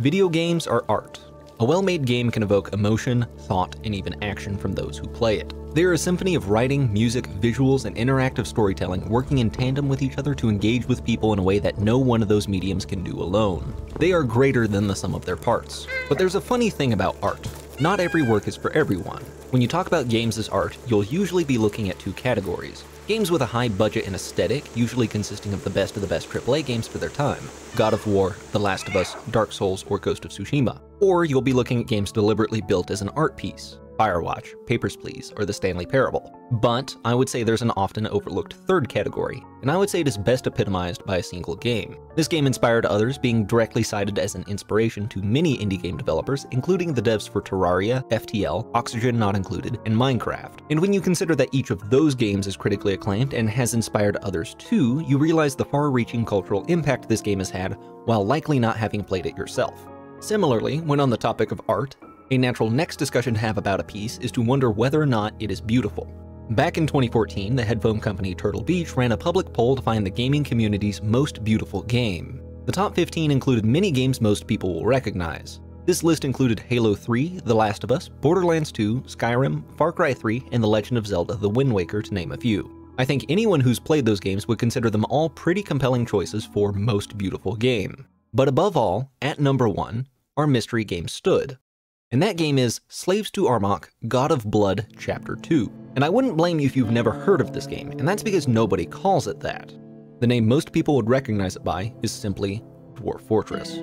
Video games are art. A well-made game can evoke emotion, thought, and even action from those who play it. They are a symphony of writing, music, visuals, and interactive storytelling working in tandem with each other to engage with people in a way that no one of those mediums can do alone. They are greater than the sum of their parts. But there's a funny thing about art. Not every work is for everyone. When you talk about games as art, you'll usually be looking at two categories. Games with a high budget and aesthetic, usually consisting of the best of the best AAA games for their time God of War, The Last of Us, Dark Souls, or Ghost of Tsushima. Or you'll be looking at games deliberately built as an art piece. Firewatch, Papers, Please, or The Stanley Parable. But I would say there's an often overlooked third category, and I would say it is best epitomized by a single game. This game inspired others, being directly cited as an inspiration to many indie game developers, including the devs for Terraria, FTL, Oxygen Not Included, and Minecraft. And when you consider that each of those games is critically acclaimed and has inspired others too, you realize the far-reaching cultural impact this game has had while likely not having played it yourself. Similarly, when on the topic of art, a natural next discussion to have about a piece is to wonder whether or not it is beautiful. Back in 2014, the headphone company Turtle Beach ran a public poll to find the gaming community's most beautiful game. The top 15 included many games most people will recognize. This list included Halo 3, The Last of Us, Borderlands 2, Skyrim, Far Cry 3, and The Legend of Zelda The Wind Waker to name a few. I think anyone who's played those games would consider them all pretty compelling choices for most beautiful game. But above all, at number one, our mystery game stood and that game is Slaves to Armok God of Blood Chapter 2. And I wouldn't blame you if you've never heard of this game, and that's because nobody calls it that. The name most people would recognize it by is simply Dwarf Fortress.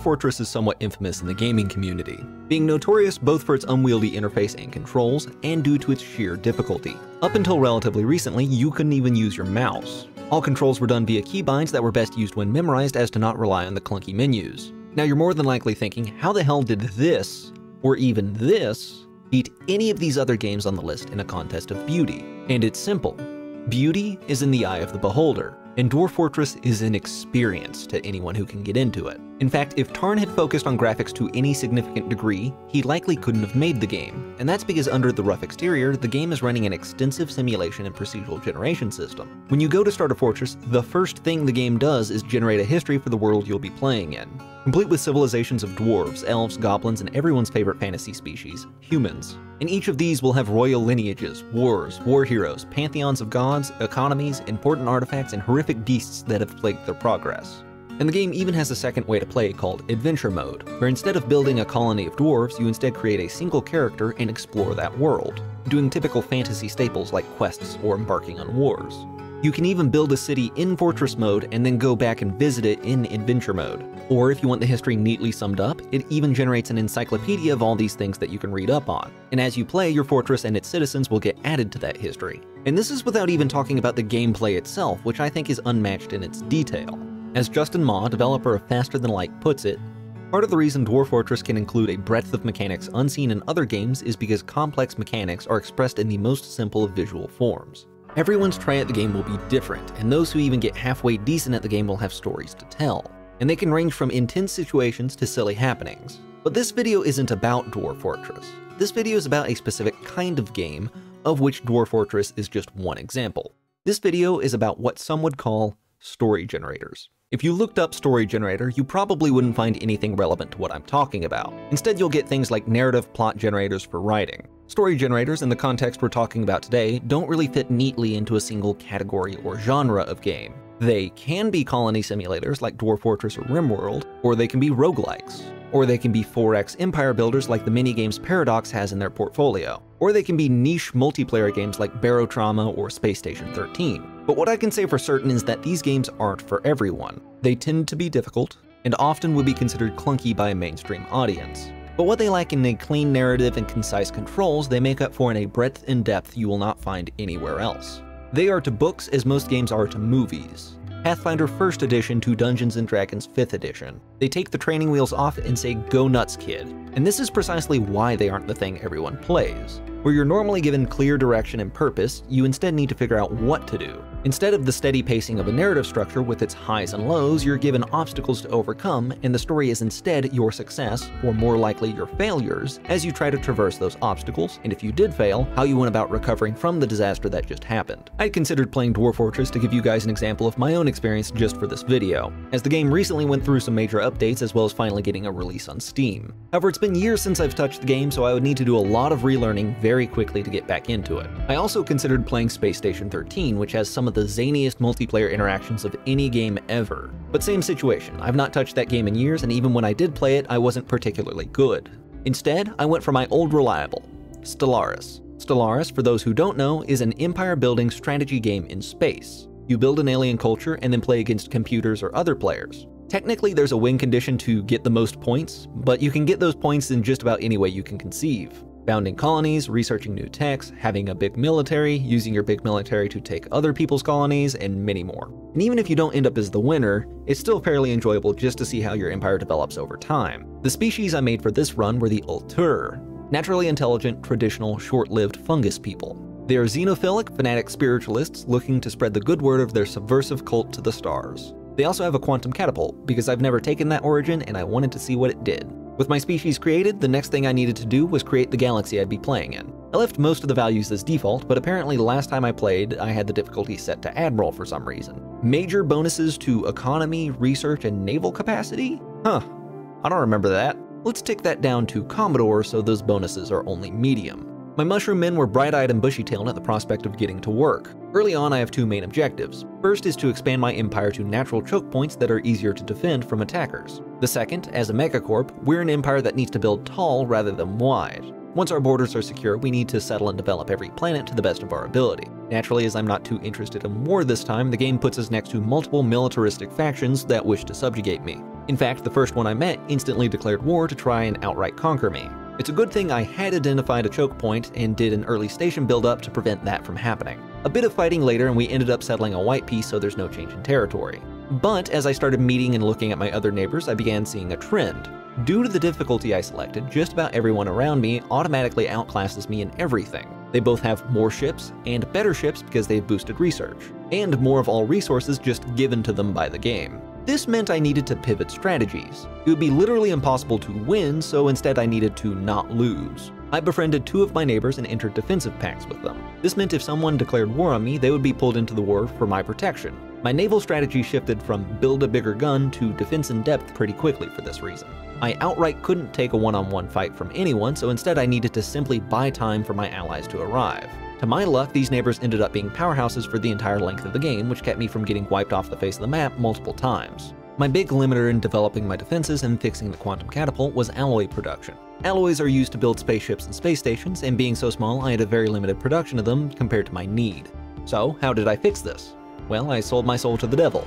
Fortress is somewhat infamous in the gaming community, being notorious both for its unwieldy interface and controls, and due to its sheer difficulty. Up until relatively recently, you couldn't even use your mouse. All controls were done via keybinds that were best used when memorized as to not rely on the clunky menus. Now you're more than likely thinking, how the hell did this, or even this, beat any of these other games on the list in a contest of beauty? And it's simple. Beauty is in the eye of the beholder and Dwarf Fortress is an experience to anyone who can get into it. In fact, if Tarn had focused on graphics to any significant degree, he likely couldn't have made the game, and that's because under the rough exterior, the game is running an extensive simulation and procedural generation system. When you go to start a fortress, the first thing the game does is generate a history for the world you'll be playing in, complete with civilizations of dwarves, elves, goblins, and everyone's favorite fantasy species, humans. And each of these will have royal lineages, wars, war heroes, pantheons of gods, economies, important artifacts, and horrific beasts that have plagued their progress. And the game even has a second way to play called Adventure Mode, where instead of building a colony of dwarves, you instead create a single character and explore that world, doing typical fantasy staples like quests or embarking on wars. You can even build a city in Fortress mode and then go back and visit it in Adventure mode. Or if you want the history neatly summed up, it even generates an encyclopedia of all these things that you can read up on. And as you play, your fortress and its citizens will get added to that history. And this is without even talking about the gameplay itself, which I think is unmatched in its detail. As Justin Ma, developer of Faster Than Light, puts it, Part of the reason Dwarf Fortress can include a breadth of mechanics unseen in other games is because complex mechanics are expressed in the most simple of visual forms. Everyone's try at the game will be different, and those who even get halfway decent at the game will have stories to tell. And they can range from intense situations to silly happenings. But this video isn't about Dwarf Fortress. This video is about a specific kind of game, of which Dwarf Fortress is just one example. This video is about what some would call story generators. If you looked up story generator, you probably wouldn't find anything relevant to what I'm talking about. Instead, you'll get things like narrative plot generators for writing. Story generators, in the context we're talking about today, don't really fit neatly into a single category or genre of game. They can be colony simulators like Dwarf Fortress or RimWorld, or they can be roguelikes, or they can be 4X empire builders like the minigames Paradox has in their portfolio, or they can be niche multiplayer games like Barotrauma or Space Station 13. But what I can say for certain is that these games aren't for everyone. They tend to be difficult, and often would be considered clunky by a mainstream audience. But what they lack in a clean narrative and concise controls, they make up for in a breadth and depth you will not find anywhere else. They are to books as most games are to movies. Pathfinder 1st Edition to Dungeons & Dragons 5th Edition. They take the training wheels off and say, go nuts kid. And this is precisely why they aren't the thing everyone plays. Where you're normally given clear direction and purpose, you instead need to figure out what to do. Instead of the steady pacing of a narrative structure with its highs and lows, you're given obstacles to overcome, and the story is instead your success, or more likely your failures, as you try to traverse those obstacles, and if you did fail, how you went about recovering from the disaster that just happened. I'd considered playing Dwarf Fortress to give you guys an example of my own experience just for this video, as the game recently went through some major updates as well as finally getting a release on Steam. However, it's been years since I've touched the game, so I would need to do a lot of relearning very quickly to get back into it. I also considered playing Space Station 13, which has some of the zaniest multiplayer interactions of any game ever. But same situation, I've not touched that game in years, and even when I did play it, I wasn't particularly good. Instead, I went for my old reliable, Stellaris. Stellaris, for those who don't know, is an empire-building strategy game in space. You build an alien culture and then play against computers or other players. Technically, there's a win condition to get the most points, but you can get those points in just about any way you can conceive founding colonies, researching new techs, having a big military, using your big military to take other people's colonies, and many more. And even if you don't end up as the winner, it's still fairly enjoyable just to see how your empire develops over time. The species I made for this run were the Ultur, naturally intelligent, traditional, short-lived fungus people. They are xenophilic, fanatic spiritualists looking to spread the good word of their subversive cult to the stars. They also have a quantum catapult, because I've never taken that origin and I wanted to see what it did. With my species created, the next thing I needed to do was create the galaxy I'd be playing in. I left most of the values as default, but apparently last time I played, I had the difficulty set to Admiral for some reason. Major bonuses to economy, research, and naval capacity? Huh, I don't remember that. Let's tick that down to Commodore so those bonuses are only medium. My mushroom men were bright-eyed and bushy-tailed at the prospect of getting to work. Early on, I have two main objectives. First is to expand my empire to natural choke points that are easier to defend from attackers. The second, as a megacorp, we're an empire that needs to build tall rather than wide. Once our borders are secure, we need to settle and develop every planet to the best of our ability. Naturally, as I'm not too interested in war this time, the game puts us next to multiple militaristic factions that wish to subjugate me. In fact, the first one I met instantly declared war to try and outright conquer me. It's a good thing I had identified a choke point and did an early station buildup to prevent that from happening. A bit of fighting later and we ended up settling a white peace so there's no change in territory. But as I started meeting and looking at my other neighbors, I began seeing a trend. Due to the difficulty I selected, just about everyone around me automatically outclasses me in everything. They both have more ships and better ships because they've boosted research, and more of all resources just given to them by the game. This meant I needed to pivot strategies. It would be literally impossible to win, so instead I needed to not lose. I befriended two of my neighbors and entered defensive pacts with them. This meant if someone declared war on me, they would be pulled into the war for my protection. My naval strategy shifted from build a bigger gun to defense in depth pretty quickly for this reason. I outright couldn't take a one-on-one -on -one fight from anyone, so instead I needed to simply buy time for my allies to arrive. To my luck, these neighbors ended up being powerhouses for the entire length of the game, which kept me from getting wiped off the face of the map multiple times. My big limiter in developing my defenses and fixing the quantum catapult was alloy production. Alloys are used to build spaceships and space stations, and being so small, I had a very limited production of them compared to my need. So, how did I fix this? Well, I sold my soul to the devil.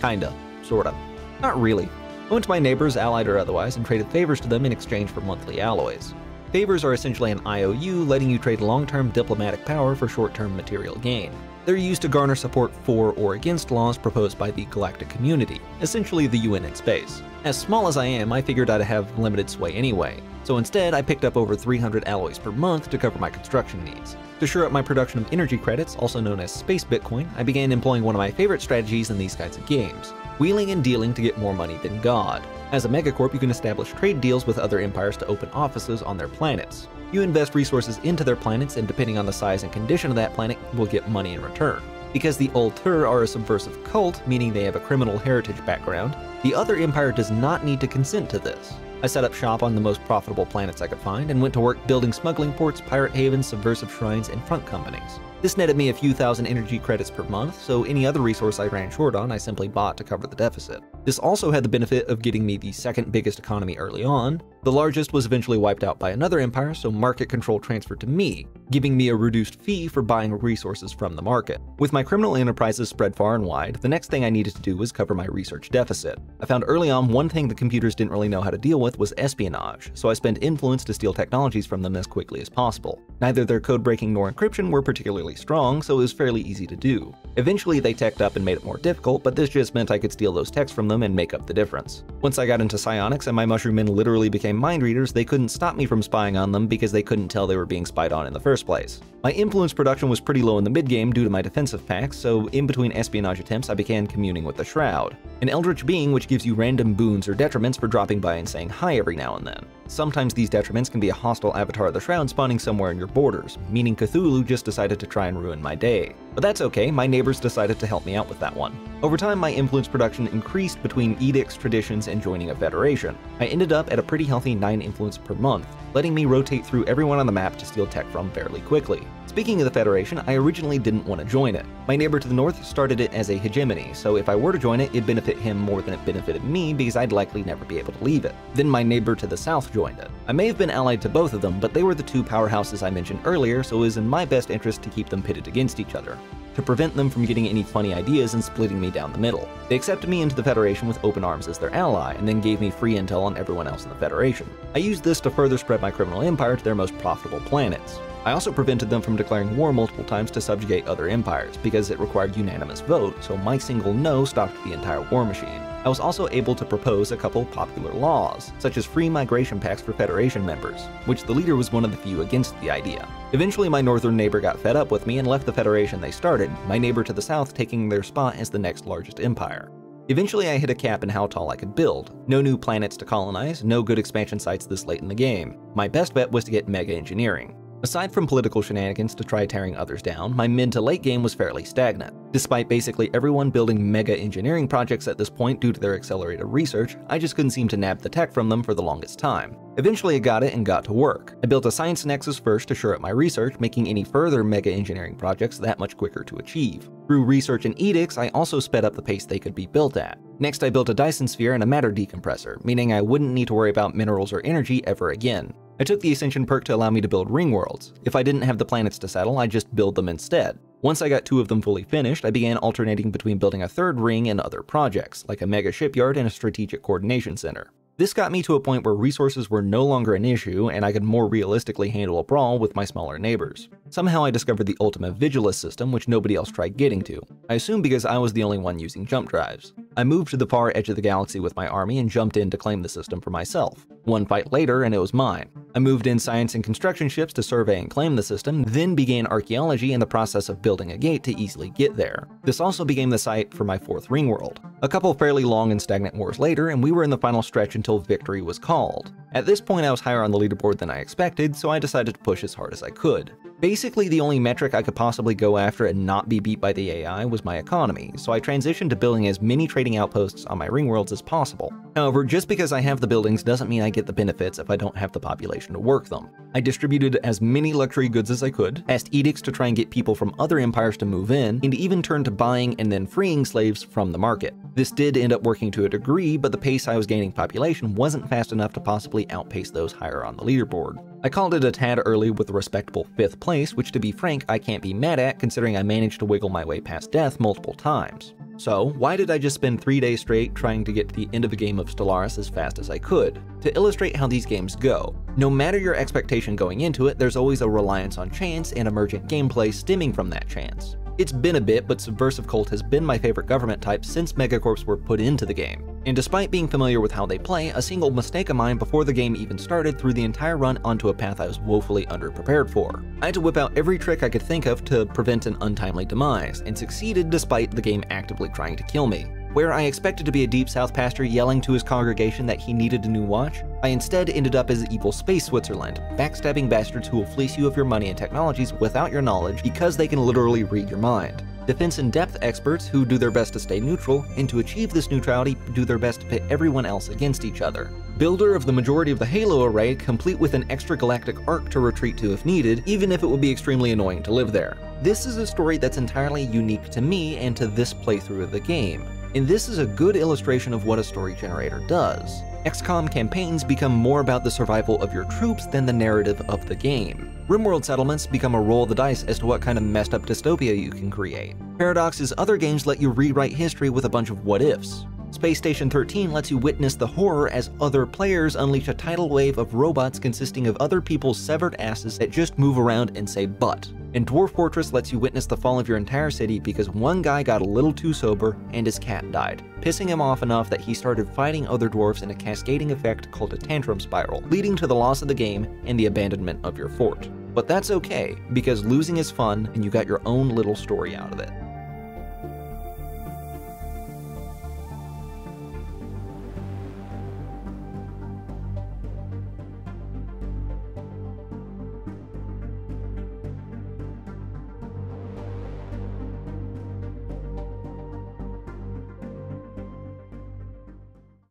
Kinda. Sorta. Not really. I went to my neighbors, allied or otherwise, and traded favors to them in exchange for monthly alloys. Favors are essentially an IOU letting you trade long-term diplomatic power for short-term material gain. They're used to garner support for or against laws proposed by the galactic community, essentially the UN in space. As small as I am, I figured I'd have limited sway anyway, so instead I picked up over 300 alloys per month to cover my construction needs. To shore up my production of energy credits, also known as Space Bitcoin, I began employing one of my favorite strategies in these kinds of games, wheeling and dealing to get more money than God. As a megacorp, you can establish trade deals with other empires to open offices on their planets. You invest resources into their planets, and depending on the size and condition of that planet, will get money in return. Because the Ultur are a subversive cult, meaning they have a criminal heritage background, the other empire does not need to consent to this. I set up shop on the most profitable planets I could find and went to work building smuggling ports, pirate havens, subversive shrines, and front companies. This netted me a few thousand energy credits per month, so any other resource I ran short on I simply bought to cover the deficit. This also had the benefit of getting me the second biggest economy early on. The largest was eventually wiped out by another empire, so market control transferred to me, giving me a reduced fee for buying resources from the market. With my criminal enterprises spread far and wide, the next thing I needed to do was cover my research deficit. I found early on one thing the computers didn't really know how to deal with was espionage, so I spent influence to steal technologies from them as quickly as possible. Neither their code breaking nor encryption were particularly strong, so it was fairly easy to do. Eventually they teched up and made it more difficult, but this just meant I could steal those techs from them and make up the difference. Once I got into psionics and my mushroom men literally became mind readers, they couldn't stop me from spying on them because they couldn't tell they were being spied on in the first place. My influence production was pretty low in the mid-game due to my defensive pacts, so in between espionage attempts I began communing with the Shroud, an eldritch being which gives you random boons or detriments for dropping by and saying hi every now and then. Sometimes these detriments can be a hostile avatar of the Shroud spawning somewhere in your borders, meaning Cthulhu just decided to try and ruin my day. But that's okay, my neighbors decided to help me out with that one. Over time, my influence production increased between edicts, traditions, and joining a federation. I ended up at a pretty healthy 9 influence per month, letting me rotate through everyone on the map to steal tech from fairly quickly. Speaking of the Federation, I originally didn't want to join it. My neighbor to the north started it as a hegemony, so if I were to join it, it'd benefit him more than it benefited me because I'd likely never be able to leave it. Then my neighbor to the south joined it. I may have been allied to both of them, but they were the two powerhouses I mentioned earlier, so it was in my best interest to keep them pitted against each other to prevent them from getting any funny ideas and splitting me down the middle. They accepted me into the Federation with open arms as their ally, and then gave me free intel on everyone else in the Federation. I used this to further spread my criminal empire to their most profitable planets. I also prevented them from declaring war multiple times to subjugate other empires, because it required unanimous vote, so my single no stopped the entire war machine. I was also able to propose a couple popular laws, such as free migration pacts for Federation members, which the leader was one of the few against the idea. Eventually, my northern neighbor got fed up with me and left the Federation they started, my neighbor to the south taking their spot as the next largest empire. Eventually, I hit a cap in how tall I could build. No new planets to colonize, no good expansion sites this late in the game. My best bet was to get mega engineering. Aside from political shenanigans to try tearing others down, my mid to late game was fairly stagnant. Despite basically everyone building mega engineering projects at this point due to their accelerated research, I just couldn't seem to nab the tech from them for the longest time. Eventually I got it and got to work. I built a science nexus first to shore up my research, making any further mega engineering projects that much quicker to achieve. Through research and edicts, I also sped up the pace they could be built at. Next I built a Dyson sphere and a matter decompressor, meaning I wouldn't need to worry about minerals or energy ever again. I took the Ascension perk to allow me to build ring worlds. If I didn't have the planets to settle, I'd just build them instead. Once I got two of them fully finished, I began alternating between building a third ring and other projects, like a mega shipyard and a strategic coordination center. This got me to a point where resources were no longer an issue and I could more realistically handle a brawl with my smaller neighbors. Somehow I discovered the Ultima Vigilis system which nobody else tried getting to. I assume because I was the only one using jump drives. I moved to the far edge of the galaxy with my army and jumped in to claim the system for myself. One fight later and it was mine. I moved in science and construction ships to survey and claim the system, then began archaeology in the process of building a gate to easily get there. This also became the site for my fourth ring world. A couple fairly long and stagnant wars later, and we were in the final stretch until victory was called. At this point I was higher on the leaderboard than I expected, so I decided to push as hard as I could. Basically, the only metric I could possibly go after and not be beat by the AI was my economy, so I transitioned to building as many trading outposts on my ring worlds as possible. However, just because I have the buildings doesn't mean I get the benefits if I don't have the population to work them. I distributed as many luxury goods as I could, asked edicts to try and get people from other empires to move in, and even turned to buying and then freeing slaves from the market. This did end up working to a degree, but the pace I was gaining population wasn't fast enough to possibly outpace those higher on the leaderboard. I called it a tad early with a respectable 5th place, which to be frank, I can't be mad at considering I managed to wiggle my way past death multiple times. So, why did I just spend 3 days straight trying to get to the end of a game of Stellaris as fast as I could? To illustrate how these games go. No matter your expectation going into it, there's always a reliance on chance and emergent gameplay stemming from that chance. It's been a bit, but Subversive Cult has been my favorite government type since Megacorps were put into the game. And despite being familiar with how they play, a single mistake of mine before the game even started threw the entire run onto a path I was woefully underprepared for. I had to whip out every trick I could think of to prevent an untimely demise, and succeeded despite the game actively trying to kill me. Where I expected to be a Deep South pastor yelling to his congregation that he needed a new watch, I instead ended up as evil space Switzerland, backstabbing bastards who will fleece you of your money and technologies without your knowledge because they can literally read your mind. Defense in depth experts who do their best to stay neutral, and to achieve this neutrality, do their best to pit everyone else against each other. Builder of the majority of the Halo array, complete with an extra galactic arc to retreat to if needed, even if it would be extremely annoying to live there. This is a story that's entirely unique to me and to this playthrough of the game and this is a good illustration of what a story generator does. XCOM campaigns become more about the survival of your troops than the narrative of the game. RimWorld settlements become a roll of the dice as to what kind of messed up dystopia you can create. Paradox's other games let you rewrite history with a bunch of what ifs. Space Station 13 lets you witness the horror as other players unleash a tidal wave of robots consisting of other people's severed asses that just move around and say butt. And Dwarf Fortress lets you witness the fall of your entire city because one guy got a little too sober and his cat died, pissing him off enough that he started fighting other dwarfs in a cascading effect called a tantrum spiral, leading to the loss of the game and the abandonment of your fort. But that's okay, because losing is fun and you got your own little story out of it.